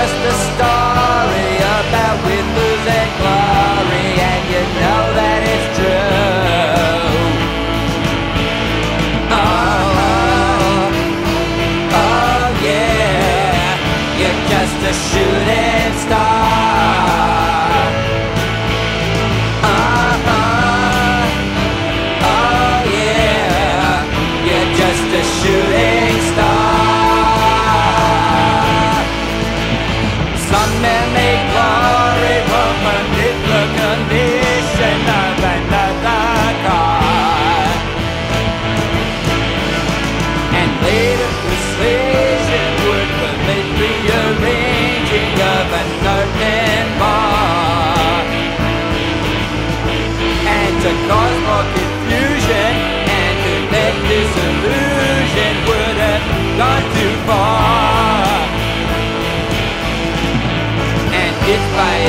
just a star. love.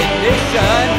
ignition.